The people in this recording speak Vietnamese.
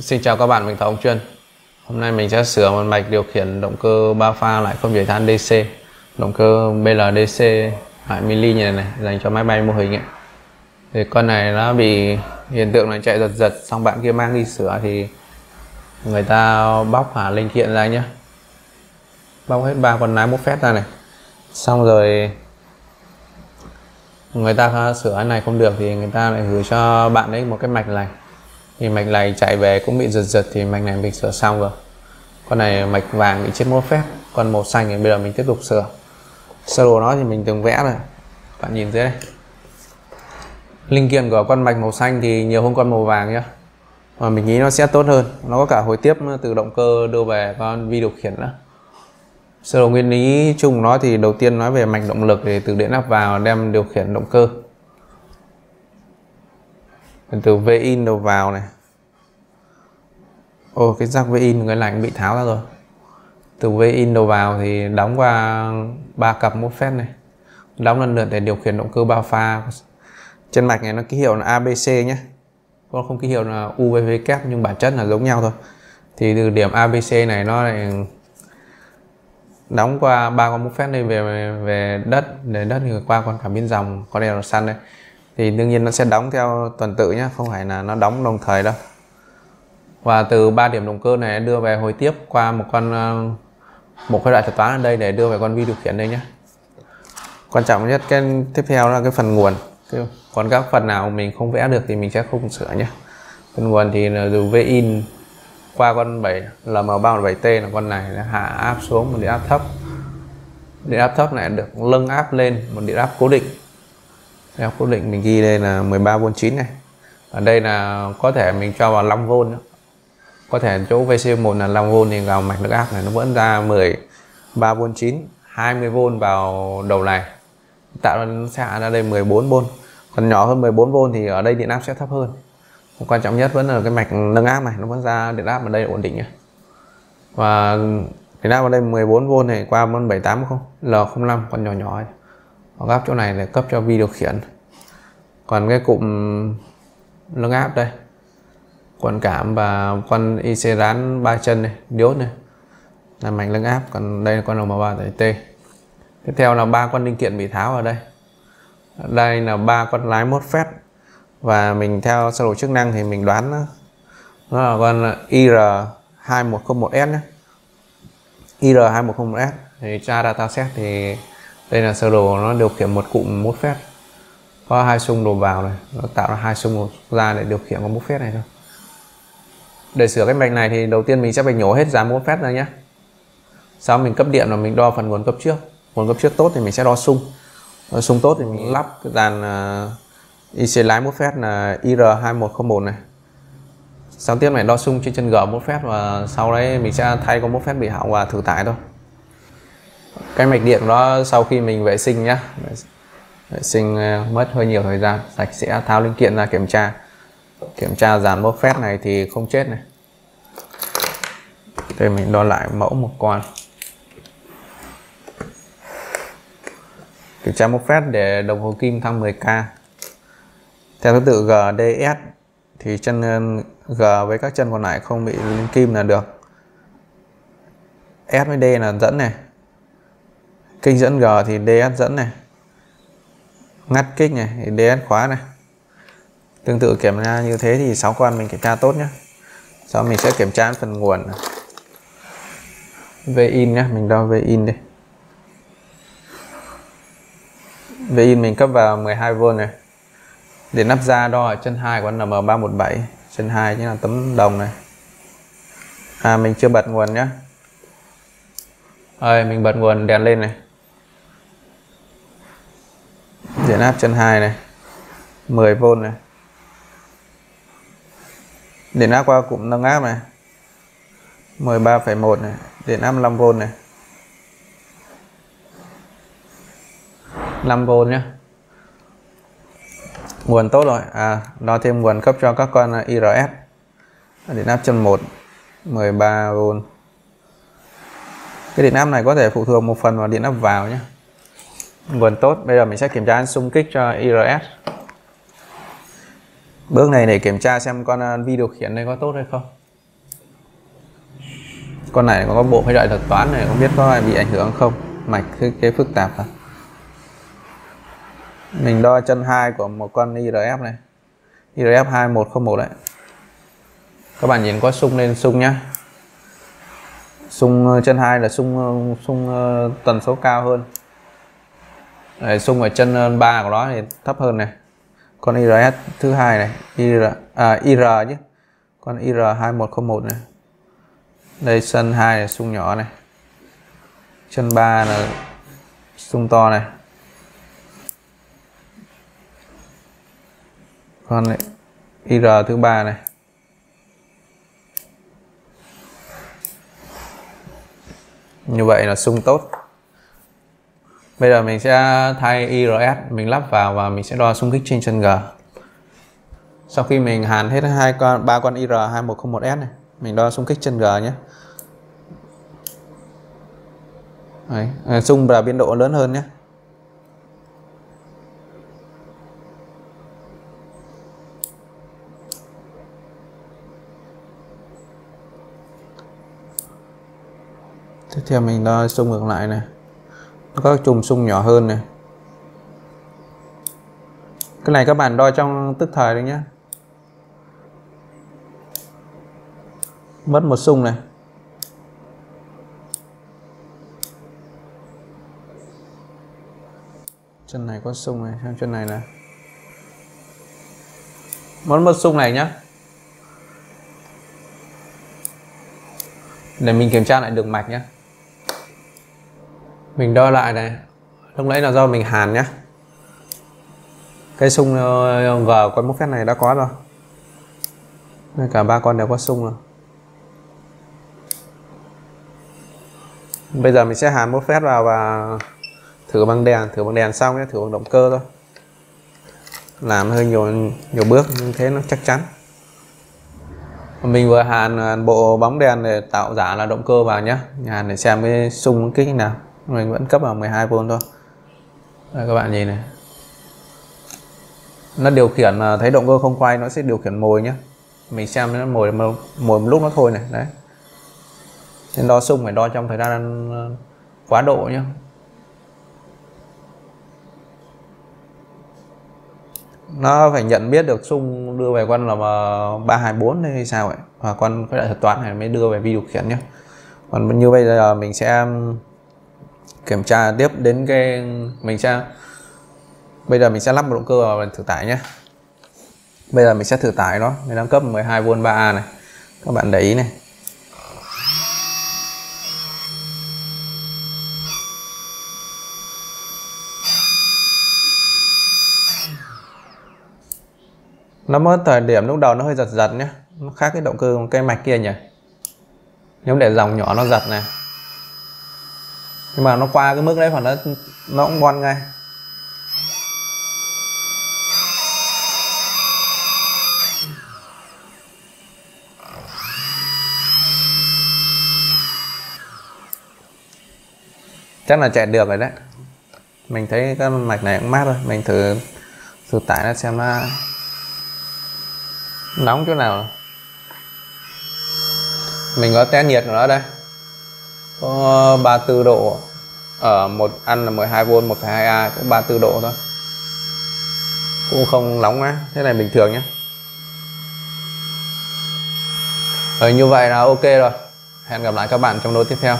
Xin chào các bạn, mình là ông Chuyên. Hôm nay mình sẽ sửa một mạch điều khiển động cơ 3 pha lại không dây than DC Động cơ BLDC hại mili như này này, dành cho máy bay mô hình ấy. Thì con này nó bị hiện tượng là chạy giật giật Xong bạn kia mang đi sửa thì người ta bóc hả linh kiện ra nhá. Bóc hết ba con lái mốt phét ra này. Xong rồi người ta sửa cái này không được thì người ta lại gửi cho bạn ấy một cái mạch này thì mạch này chạy về cũng bị giật giật thì mạch này mình sửa xong rồi. Con này mạch vàng bị chết mốt phép còn màu xanh thì bây giờ mình tiếp tục sửa. Sơ đồ nó thì mình từng vẽ rồi. Bạn nhìn dưới đây. Linh kiện của con mạch màu xanh thì nhiều hơn con màu vàng nhá. Mà mình nghĩ nó sẽ tốt hơn. Nó có cả hồi tiếp từ động cơ đưa về con vi điều khiển nữa. Sơ đồ nguyên lý chung nó thì đầu tiên nói về mạch động lực thì từ điện áp vào đem điều khiển động cơ từ V in đầu vào này. Ô, cái rắc V in cái lạnh bị tháo ra rồi. Từ V in đầu vào thì đóng qua ba cặp mốt phép này. Đóng lần lượt để điều khiển động cơ ba pha. Chân mạch này nó ký hiệu là ABC nhé. Có không ký hiệu là UVV kép nhưng bản chất là giống nhau thôi. Thì từ điểm ABC này nó lại đóng qua ba con mút phép đây về về đất, để đất thì qua con cảm biến dòng, con đèn xanh đây thì đương nhiên nó sẽ đóng theo tuần tự nhé không phải là nó đóng đồng thời đâu. Và từ ba điểm động cơ này đưa về hồi tiếp qua một con ờ, một cái loại thuật toán ở đây để đưa về con vi điều khiển đây nhé quan trọng nhất cái tiếp theo là cái phần nguồn. Còn các phần nào mình không vẽ được thì mình sẽ không sửa nhé phần nguồn thì là từ v in qua con 7 LM37T là con này hạ áp xuống, một điện áp thấp. Điện áp thấp này được lưng áp lên, một điện áp cố định điện cố định mình ghi đây là 13V9 này. Ở đây là có thể mình cho vào 5V nữa. Có thể chỗ VC1 là 5V thì vào mạch nước áp này nó vẫn ra 13V9 20V vào đầu này. Tạo ra nó sẽ ra đây 14V còn nhỏ hơn 14V thì ở đây điện áp sẽ thấp hơn. Quan trọng nhất vẫn là cái mạch nâng áp này, nó vẫn ra điện áp ở đây ổn định nhé và điện áp ở đây 14V này qua 780 L05 còn nhỏ nhỏ này gáp chỗ này để cấp cho vi điều khiển. Còn cái cụm nâng áp đây, quần cảm và con IC rán ba chân này, điốt này, là mảnh nâng áp. Còn đây là con LM3 tại T. Tiếp theo là ba con linh kiện bị tháo ở đây. Đây là ba con lái mốt phép và mình theo sơ đồ chức năng thì mình đoán nó là con IR2101S nhé. IR2101S thì tra dataset thì đây là sơ đồ nó điều khiển một cụm mốt phép. Có hai xung đồ vào này, nó tạo ra hai xung ra để điều khiển con mốt phép này thôi. Để sửa cái mạch này thì đầu tiên mình sẽ phải nhổ hết giá mốt phép ra nhé. Sau mình cấp điện là mình đo phần nguồn cấp trước. Nguồn cấp trước tốt thì mình sẽ đo xung xung tốt thì mình lắp cái dàn à, IC lái một phép là IR2101 này. Sau tiếp này đo sung trên chân G một phép và sau đấy mình sẽ thay con một phép bị hỏng và thử tải thôi cái mạch điện đó sau khi mình vệ sinh nhá. Vệ sinh ờ, mất hơi nhiều thời gian. Sạch sẽ, tháo linh kiện ra kiểm tra. Kiểm tra dàn một phép này thì không chết này. Đây, mình đo lại mẫu một con. Kiểm tra một phép để đồng hồ kim thăng 10k theo thứ tự GDS thì chân ờ, G với các chân còn lại không bị lên kim là được. S với D là dẫn này kênh dẫn G thì DS dẫn này. Ngắt kích này, thì DS khóa này. Tương tự kiểm tra như thế thì 6 con mình kiểm tra tốt nhé sau mình sẽ kiểm tra phần nguồn V in nhé mình đo V in đi. V in mình cấp vào 12V này. Để nắp ra đo ở chân 2 của con M317 chân 2 chính là tấm đồng này. À mình chưa bật nguồn nhé ơi mình bật nguồn đèn lên này điện áp chân 2 này 10V này. Điện áp qua cụm nâng áp này 13,1 này. Điện áp 5V này. 5V nhé nguồn tốt rồi. À đo thêm nguồn cấp cho các con IRS điện áp chân 1 13V cái điện áp này có thể phụ thuộc một phần vào điện áp vào nhé vườn tốt. Bây giờ mình sẽ kiểm tra xung kích cho IRS bước này để kiểm tra xem con à, vi điều khiển này có tốt hay không. Con này có bộ phay đợi thuật toán này, không biết có ai bị ảnh hưởng không? Mạch thứ kế phức tạp à mình đo chân 2 của một con IRF này. IRF 2101 đấy. Các bạn nhìn có sung lên sung nhá. Sung ờ, chân 2 là sung ờ, sung ờ, tần số cao hơn. Đấy, xung ở chân ờ, 3 của nó thì thấp hơn này. Con IRS thứ hai này IR à, IR chứ. Con IR 2101 này. Đây sân 2 là xung nhỏ này. Chân 3 là xung to này. Con này, IR thứ ba này. Như vậy là sung tốt bây giờ mình sẽ thay IRS mình lắp vào và mình sẽ đo xung kích trên chân G. Sau khi mình hàn hết hai con ba con IR 2101S này mình đo xung kích chân G nhé. Đấy, à, xung là biên độ lớn hơn nhé. Tiếp theo mình đo xung ngược lại này nó có chùm sung nhỏ hơn này. Cái này các bạn đo trong tức thời đấy nhé mất một sung này. Chân này có sung này, sang chân này này. Mất một sung này nhá. Để mình kiểm tra lại đường mạch nhé mình đo lại này. Lúc nãy là do mình hàn nhá. Cái sung ờ, G con mốc phép này đã có rồi. Nên cả ba con đều có sung rồi. Bây giờ mình sẽ hàn mốc phép vào và thử bằng đèn. Thử bằng đèn xong nhé thử bằng động cơ thôi. Làm hơi nhiều nhiều bước như thế nó chắc chắn. Mình vừa hàn ờ, bộ bóng đèn để tạo giả là động cơ vào nhé hàn để xem cái sung kích nào mình vẫn cấp vào 12V thôi. Đây, các bạn nhìn này. Nó điều khiển à, thấy động cơ không quay nó sẽ điều khiển mồi nhé mình xem nó mồi mồi một lúc nó thôi này đấy. Nên đo sung phải đo trong thời gian à, quá độ nhé nó phải nhận biết được sung đưa về con là à, 324 hay sao vậy và con cái đại thuật toán này mới đưa về vi điều khiển nhé còn như bây giờ mình sẽ kiểm tra tiếp đến cái mình sẽ, bây giờ mình sẽ lắp một động cơ vào thử tải nhé. Bây giờ mình sẽ thử tải nó. Mình đang cấp 12V 3A này. Các bạn để ý này. Nó mất thời điểm lúc đầu nó hơi giật giật nhé. Nó khác cái động cơ, cái mạch kia nhỉ. Nếu để dòng nhỏ nó giật này nhưng mà nó qua cái mức đấy khoảng nó nó cũng ngon ngay. Chắc là chạy được rồi đấy. Mình thấy cái mạch này cũng mát rồi. Mình thử thử tải nó xem nó nóng chỗ nào. Mình có test nhiệt của nó đây. Có 34 độ ở một ăn là 12V 1,2A cũng 34 độ thôi. Cũng không nóng á thế này bình thường nhé rồi ờ, như vậy là ok rồi. Hẹn gặp lại các bạn trong đôi tiếp theo.